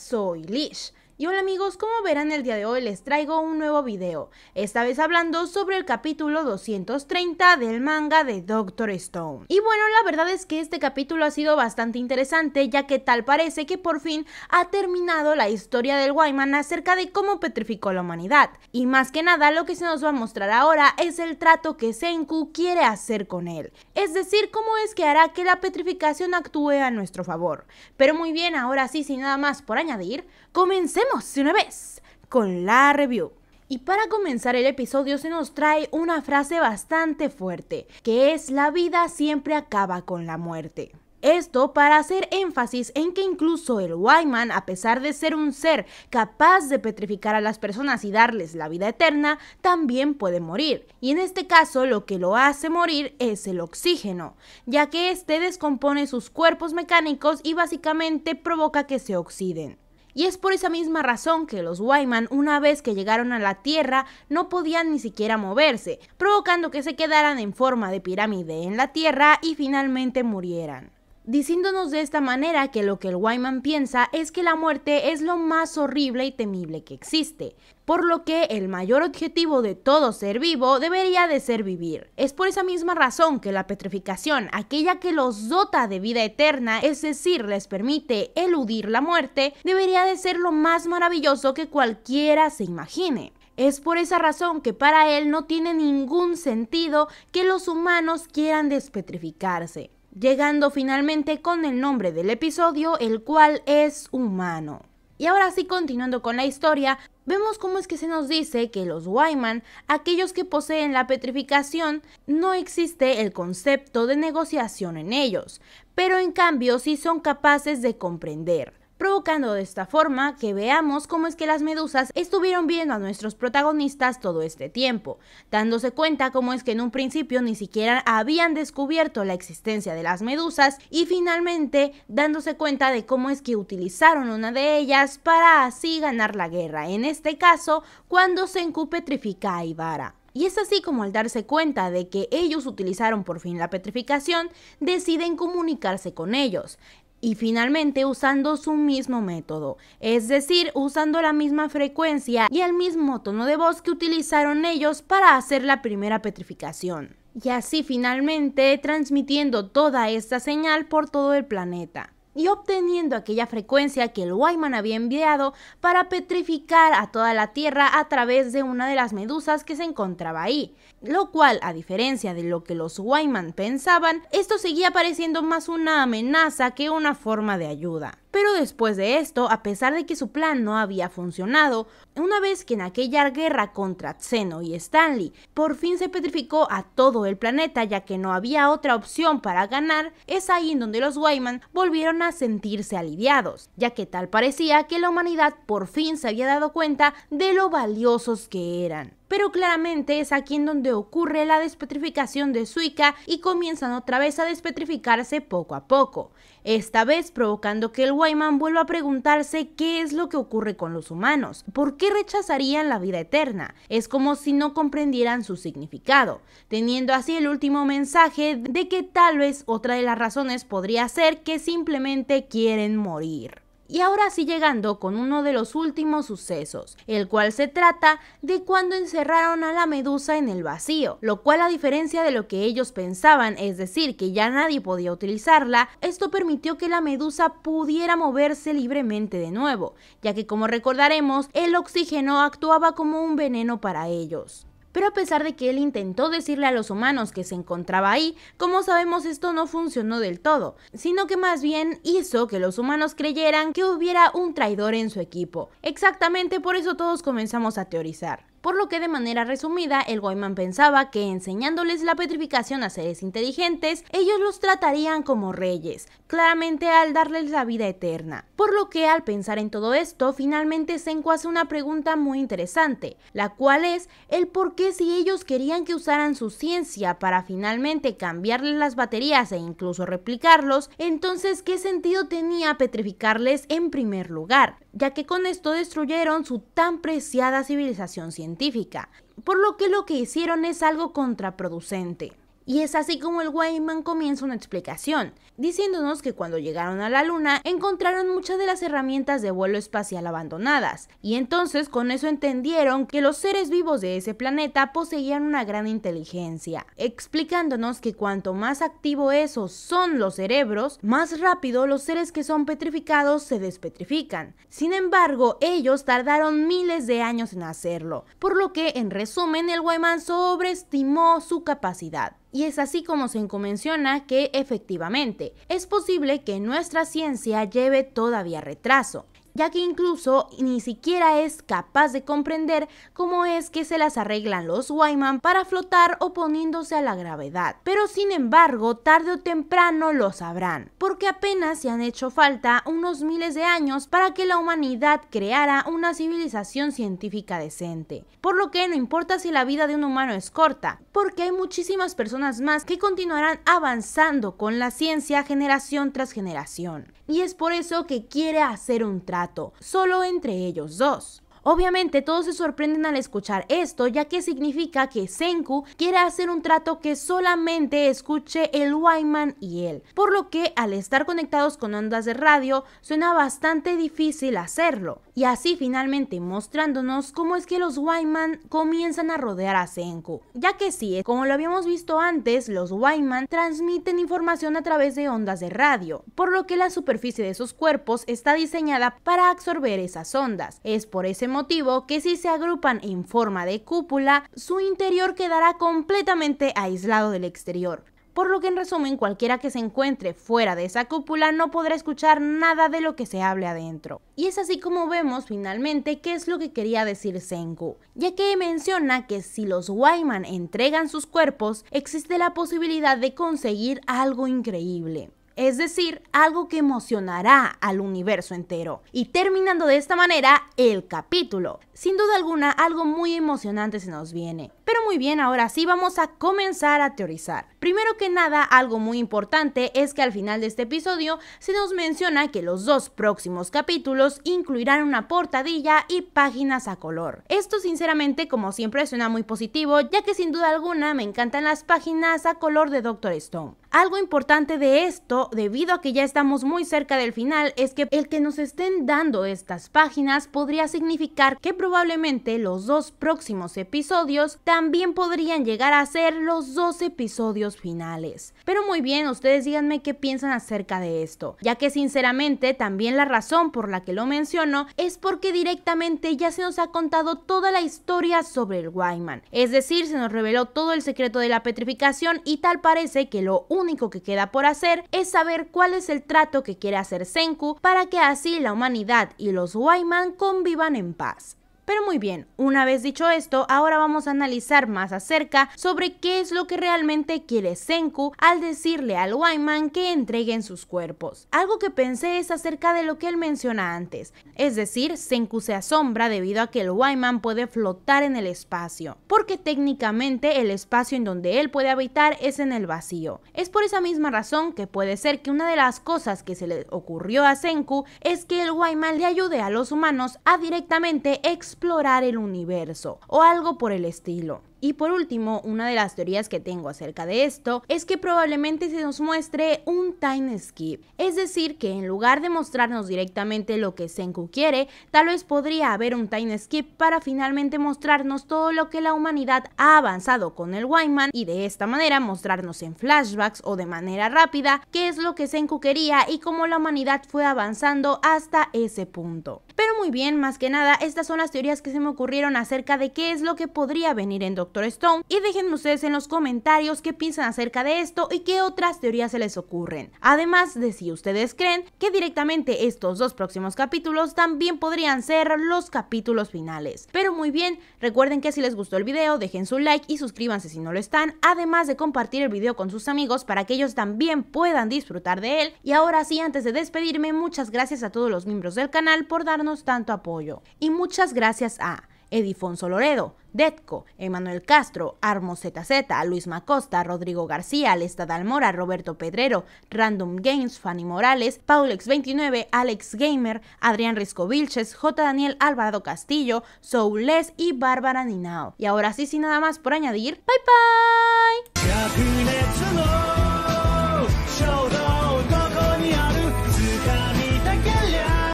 soy Liz. Y hola amigos, como verán el día de hoy les traigo un nuevo video, esta vez hablando sobre el capítulo 230 del manga de Doctor Stone. Y bueno, la verdad es que este capítulo ha sido bastante interesante ya que tal parece que por fin ha terminado la historia del Wyman acerca de cómo petrificó la humanidad. Y más que nada lo que se nos va a mostrar ahora es el trato que Senku quiere hacer con él, es decir, cómo es que hará que la petrificación actúe a nuestro favor. Pero muy bien, ahora sí, sin nada más por añadir, comencemos de una vez con la review. Y para comenzar el episodio se nos trae una frase bastante fuerte, que es la vida siempre acaba con la muerte. Esto para hacer énfasis en que incluso el Wyman, a pesar de ser un ser capaz de petrificar a las personas y darles la vida eterna, también puede morir. Y en este caso lo que lo hace morir es el oxígeno, ya que este descompone sus cuerpos mecánicos y básicamente provoca que se oxiden. Y es por esa misma razón que los Wyman, una vez que llegaron a la Tierra, no podían ni siquiera moverse, provocando que se quedaran en forma de pirámide en la Tierra y finalmente murieran diciéndonos de esta manera que lo que el Wyman piensa es que la muerte es lo más horrible y temible que existe, por lo que el mayor objetivo de todo ser vivo debería de ser vivir. Es por esa misma razón que la petrificación, aquella que los dota de vida eterna, es decir, les permite eludir la muerte, debería de ser lo más maravilloso que cualquiera se imagine. Es por esa razón que para él no tiene ningún sentido que los humanos quieran despetrificarse llegando finalmente con el nombre del episodio, el cual es humano. Y ahora sí, continuando con la historia, vemos cómo es que se nos dice que los Wyman, aquellos que poseen la petrificación, no existe el concepto de negociación en ellos, pero en cambio sí son capaces de comprender provocando de esta forma que veamos cómo es que las medusas estuvieron viendo a nuestros protagonistas todo este tiempo, dándose cuenta cómo es que en un principio ni siquiera habían descubierto la existencia de las medusas y finalmente dándose cuenta de cómo es que utilizaron una de ellas para así ganar la guerra, en este caso cuando Senku petrifica a Ibara. Y es así como al darse cuenta de que ellos utilizaron por fin la petrificación, deciden comunicarse con ellos, y finalmente usando su mismo método, es decir, usando la misma frecuencia y el mismo tono de voz que utilizaron ellos para hacer la primera petrificación. Y así finalmente transmitiendo toda esta señal por todo el planeta y obteniendo aquella frecuencia que el Wyman había enviado para petrificar a toda la Tierra a través de una de las medusas que se encontraba ahí, lo cual, a diferencia de lo que los Wyman pensaban, esto seguía pareciendo más una amenaza que una forma de ayuda. Pero después de esto, a pesar de que su plan no había funcionado, una vez que en aquella guerra contra Zeno y Stanley por fin se petrificó a todo el planeta ya que no había otra opción para ganar, es ahí en donde los Wyman volvieron a sentirse aliviados, ya que tal parecía que la humanidad por fin se había dado cuenta de lo valiosos que eran pero claramente es aquí en donde ocurre la despetrificación de Suika y comienzan otra vez a despetrificarse poco a poco, esta vez provocando que el Wyman vuelva a preguntarse qué es lo que ocurre con los humanos, por qué rechazarían la vida eterna, es como si no comprendieran su significado, teniendo así el último mensaje de que tal vez otra de las razones podría ser que simplemente quieren morir. Y ahora sí llegando con uno de los últimos sucesos, el cual se trata de cuando encerraron a la medusa en el vacío, lo cual a diferencia de lo que ellos pensaban, es decir, que ya nadie podía utilizarla, esto permitió que la medusa pudiera moverse libremente de nuevo, ya que como recordaremos, el oxígeno actuaba como un veneno para ellos. Pero a pesar de que él intentó decirle a los humanos que se encontraba ahí, como sabemos esto no funcionó del todo, sino que más bien hizo que los humanos creyeran que hubiera un traidor en su equipo. Exactamente por eso todos comenzamos a teorizar por lo que de manera resumida el Goyman pensaba que enseñándoles la petrificación a seres inteligentes, ellos los tratarían como reyes, claramente al darles la vida eterna. Por lo que al pensar en todo esto, finalmente Senku hace una pregunta muy interesante, la cual es el por qué si ellos querían que usaran su ciencia para finalmente cambiarles las baterías e incluso replicarlos, entonces qué sentido tenía petrificarles en primer lugar, ya que con esto destruyeron su tan preciada civilización científica, por lo que lo que hicieron es algo contraproducente. Y es así como el Wyman comienza una explicación, diciéndonos que cuando llegaron a la Luna encontraron muchas de las herramientas de vuelo espacial abandonadas, y entonces con eso entendieron que los seres vivos de ese planeta poseían una gran inteligencia, explicándonos que cuanto más activo esos son los cerebros, más rápido los seres que son petrificados se despetrifican. Sin embargo, ellos tardaron miles de años en hacerlo, por lo que en resumen el Wyman sobreestimó su capacidad. Y es así como se menciona que efectivamente es posible que nuestra ciencia lleve todavía retraso, ya que incluso ni siquiera es capaz de comprender cómo es que se las arreglan los Wyman para flotar oponiéndose a la gravedad. Pero sin embargo, tarde o temprano lo sabrán, porque apenas se han hecho falta unos miles de años para que la humanidad creara una civilización científica decente. Por lo que no importa si la vida de un humano es corta, porque hay muchísimas personas más que continuarán avanzando con la ciencia generación tras generación. Y es por eso que quiere hacer un trato, solo entre ellos dos. Obviamente todos se sorprenden al escuchar esto, ya que significa que Senku quiere hacer un trato que solamente escuche el Wyman y él, por lo que al estar conectados con ondas de radio suena bastante difícil hacerlo, y así finalmente mostrándonos cómo es que los Wyman comienzan a rodear a Senku, ya que sí, como lo habíamos visto antes, los Wyman transmiten información a través de ondas de radio, por lo que la superficie de sus cuerpos está diseñada para absorber esas ondas. Es por ese motivo que si se agrupan en forma de cúpula, su interior quedará completamente aislado del exterior. Por lo que en resumen cualquiera que se encuentre fuera de esa cúpula no podrá escuchar nada de lo que se hable adentro. Y es así como vemos finalmente qué es lo que quería decir Senku, ya que menciona que si los Wyman entregan sus cuerpos, existe la posibilidad de conseguir algo increíble es decir, algo que emocionará al universo entero. Y terminando de esta manera el capítulo. Sin duda alguna, algo muy emocionante se nos viene. Pero muy bien, ahora sí vamos a comenzar a teorizar. Primero que nada, algo muy importante es que al final de este episodio se nos menciona que los dos próximos capítulos incluirán una portadilla y páginas a color. Esto sinceramente como siempre suena muy positivo, ya que sin duda alguna me encantan las páginas a color de Doctor Stone. Algo importante de esto, debido a que ya estamos muy cerca del final, es que el que nos estén dando estas páginas podría significar que probablemente los dos próximos episodios también podrían llegar a ser los dos episodios finales. Pero muy bien, ustedes díganme qué piensan acerca de esto, ya que sinceramente también la razón por la que lo menciono es porque directamente ya se nos ha contado toda la historia sobre el Wyman, es decir, se nos reveló todo el secreto de la petrificación y tal parece que lo único que queda por hacer es saber cuál es el trato que quiere hacer Senku para que así la humanidad y los Wyman convivan en paz. Pero muy bien, una vez dicho esto, ahora vamos a analizar más acerca sobre qué es lo que realmente quiere Senku al decirle al Wyman que entreguen sus cuerpos. Algo que pensé es acerca de lo que él menciona antes, es decir, Senku se asombra debido a que el Wyman puede flotar en el espacio, porque técnicamente el espacio en donde él puede habitar es en el vacío. Es por esa misma razón que puede ser que una de las cosas que se le ocurrió a Senku es que el Wyman le ayude a los humanos a directamente explorar explorar el universo o algo por el estilo. Y por último, una de las teorías que tengo acerca de esto es que probablemente se nos muestre un time skip, es decir, que en lugar de mostrarnos directamente lo que Senku quiere, tal vez podría haber un time skip para finalmente mostrarnos todo lo que la humanidad ha avanzado con el Wyman y de esta manera mostrarnos en flashbacks o de manera rápida qué es lo que Senku quería y cómo la humanidad fue avanzando hasta ese punto. Pero muy bien, más que nada, estas son las teorías que se me ocurrieron acerca de qué es lo que podría venir en Stone y déjenme ustedes en los comentarios qué piensan acerca de esto y qué otras teorías se les ocurren. Además de si ustedes creen que directamente estos dos próximos capítulos también podrían ser los capítulos finales. Pero muy bien, recuerden que si les gustó el video dejen su like y suscríbanse si no lo están, además de compartir el video con sus amigos para que ellos también puedan disfrutar de él. Y ahora sí, antes de despedirme, muchas gracias a todos los miembros del canal por darnos tanto apoyo. Y muchas gracias a Edifonso Loredo, Detco, Emanuel Castro, Armo ZZ, Luis Macosta, Rodrigo García, Alesta Dalmora, Roberto Pedrero, Random Games, Fanny Morales, Paulex29, Alex Gamer, Adrián Risco Vilches, J. Daniel Alvarado Castillo, Soules y Bárbara Ninao. Y ahora sí, sin nada más por añadir, bye bye.